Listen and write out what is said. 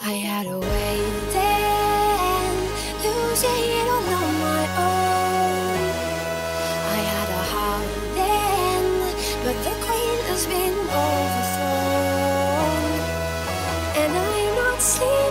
I had a way then, losing it all on my own. I had a heart then, but the queen has been overthrown, and I'm not sleeping.